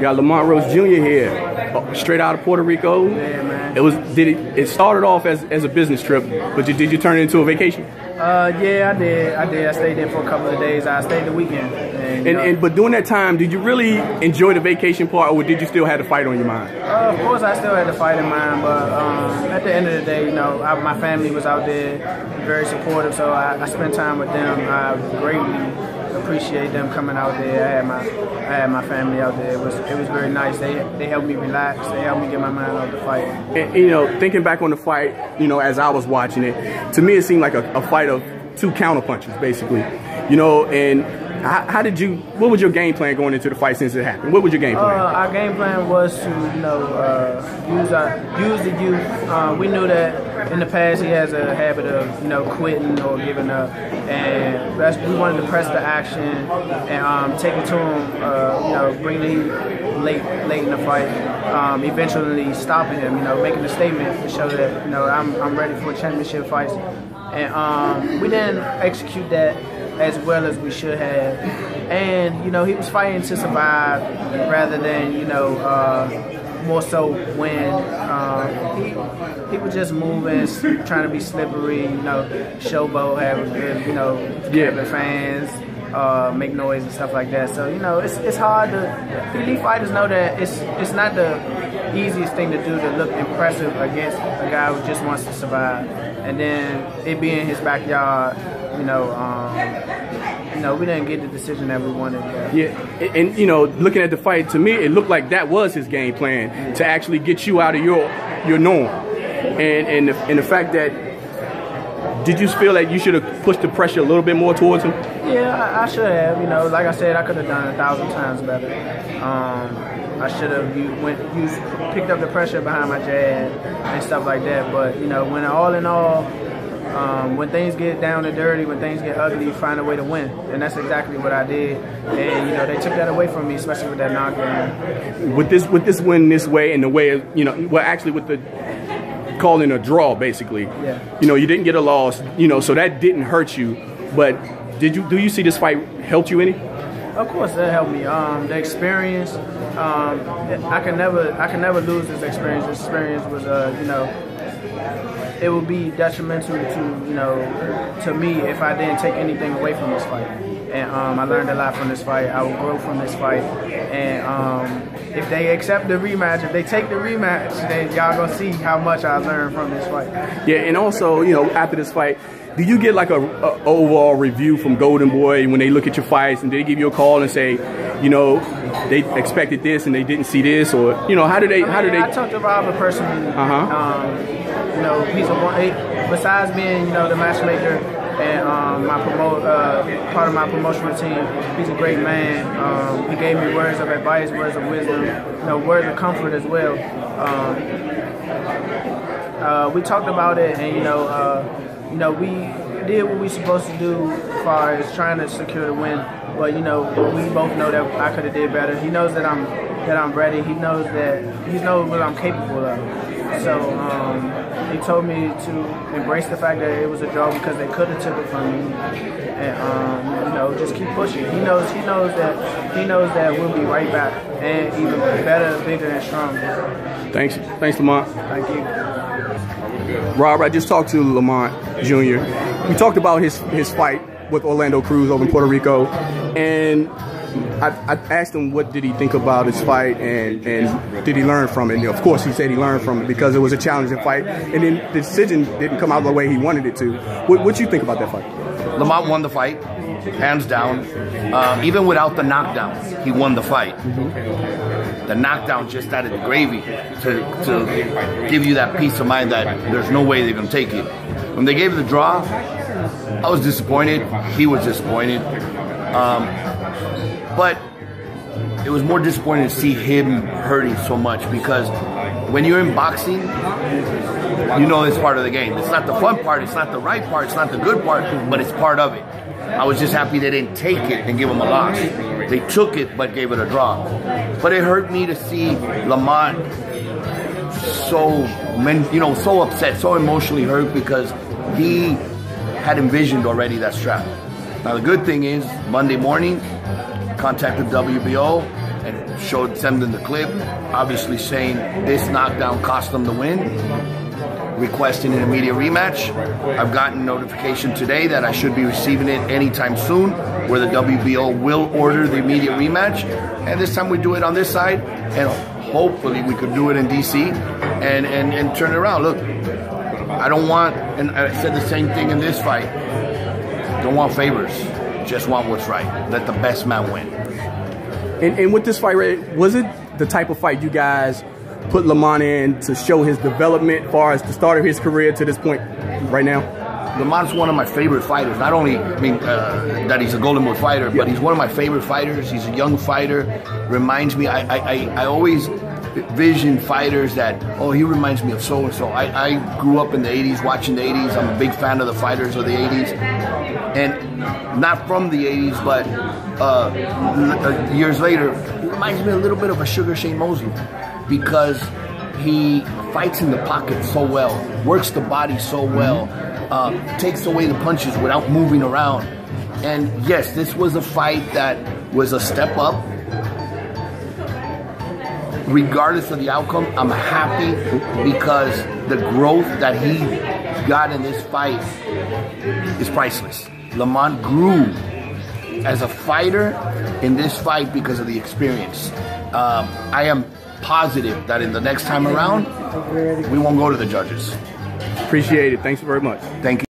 Got Lamont Roach Jr. here, uh, straight out of Puerto Rico. Yeah, man. It was did it, it started off as, as a business trip, but you, did you turn it into a vacation? Uh, yeah, I did. I did. I stayed there for a couple of days. I stayed the weekend. And, And, uh, and but during that time, did you really enjoy the vacation part, or did you still have the fight on your mind? uh, of course, I still had the fight in mind, but um, at the end of the day, you know, I, my family was out there, very supportive, so I, I spent time with them. I greatly appreciate them coming out there. I had my I had my family out there. It was it was very nice. They they helped me relax. They helped me get my mind off the fight. And, you know, thinking back on the fight, you know, as I was watching it, to me it seemed like a, a fight of two counter punches, basically. You know, and how, how did you? What was your game plan going into the fight since it happened? What was your game Uh, plan? our game plan was to, you know, uh, use our use the youth. Uh, we knew that in the past he has a habit of, you know, quitting or giving up, and that's, we wanted to press the action and um, take it to him. Uh, you know, bring the late late in the fight. Um, eventually stopping him. You know, making a statement to show that you know I'm I'm ready for championship fights, and um, we didn't execute that as well as we should have. And you know, he was fighting to survive rather than you know uh, more so win. Um, he he was just moving, trying to be slippery. You know, showboat, have good, you know, yeah. fans. Uh, make noise and stuff like that. So you know, it's it's hard to elite fighters know that it's it's not the easiest thing to do to look impressive against a guy who just wants to survive. And then it being his backyard, you know, um, you know, we didn't get the decision that we wanted. But Yeah, and, and, you know, looking at the fight, to me, it looked like that was his game plan to actually get you out of your your norm, and and the, and the fact that did you feel that you should have pushed the pressure a little bit more towards him? Yeah, I, I should have. You know, like I said, I could have done a thousand times better. Um, I should have you went used picked up the pressure behind my jab and stuff like that. But you know, when all in all, um, when things get down and dirty, when things get ugly, you find a way to win, and that's exactly what I did. And you know, they took that away from me, especially with that knockdown. With this with this win this way and the way you know, well, actually with the calling a draw, basically. Yeah. You know, you didn't get a loss. You know, so that didn't hurt you. But did you do you see this fight helped you any? Of course, that helped me. Um, the experience, um, I can never, I can never lose this experience. This experience was, uh, you know, it would be detrimental to, you know, to me if I didn't take anything away from this fight. And um, I learned a lot from this fight. I will grow from this fight. And um, if they accept the rematch, if they take the rematch, then y'all gonna see how much I learned from this fight. Yeah, and also, you know, after this fight, do you get like a, a overall review from Golden Boy when they look at your fights and they give you a call and say, you know, they expected this and they didn't see this, or you know, how do they? How do they? I talked to Robert personally. Uh-huh. Um, you know, he's a one. he- Besides being, you know, the matchmaker and um, my promote uh, part of my promotional team, he's a great man. Um, he gave me words of advice, words of wisdom, you know, words of comfort as well. Um, uh, we talked about it, and you know, uh, you know, we did what we supposed to do as far as trying to secure the win. But you know, we both know that I could have did better. He knows that I'm that I'm ready. He knows that he knows what I'm capable of. So um, he told me to embrace the fact that it was a draw because they could have took it from me, and um, you know, just keep pushing. He knows he knows that he knows that we'll be right back and even better, bigger, and stronger. Thanks, thanks, Lamont. Thank you. Robert, I just talked to Lamont Jr. We talked about his his fight with Orlando Cruz over in Puerto Rico, and I, I asked him what did he think about his fight and, and did he learn from it. And of course, he said he learned from it because it was a challenging fight, and then the decision didn't come out the way he wanted it to. What what you think about that fight? Lamont won the fight, hands down. Uh, even without the knockdown, he won the fight. The knockdown just added gravy to, to give you that peace of mind that there's no way they're going to take it. When they gave the draw, I was disappointed. He was disappointed. Um, but it was more disappointing to see him hurting so much because when you're in boxing, you know it's part of the game. It's not the fun part, it's not the right part, it's not the good part, but it's part of it. I was just happy they didn't take it and give him a loss. They took it but gave it a draw. But it hurt me to see Lamont so, you know, so upset, so emotionally hurt because he had envisioned already that strap. Now the good thing is Monday morning, contacted WBO and showed them the clip, obviously saying this knockdown cost them the win, requesting an immediate rematch. I've gotten notification today that I should be receiving it anytime soon, where the WBO will order the immediate rematch. And this time we do it on this side, and hopefully we could do it in DC and, and, and turn it around. Look, I don't want, and I said the same thing in this fight, don't want favors, just want what's right. Let the best man win. And, and with this fight, right, was it the type of fight you guys put Lamont in to show his development as far as the start of his career to this point right now? Lamont's one of my favorite fighters. Not only, I mean, uh, that he's a Golden Boy fighter, but he's one of my favorite fighters. He's a young fighter. Reminds me, I, I, I, I always vision fighters that, oh, he reminds me of so and so. I I grew up in the 80s watching the 80s. I'm a big fan of the fighters of the 80s. And not from the 80s, but uh, years later, he reminds me a little bit of a Sugar Shane Mosley because he fights in the pocket so well, works the body so well, uh, takes away the punches without moving around. And yes, this was a fight that was a step up. Regardless of the outcome, I'm happy because the growth that he got in this fight is priceless. Lamont grew as a fighter in this fight because of the experience. Um, I am positive that in the next time around, we won't go to the judges. Appreciate it. Thanks very much. Thank you.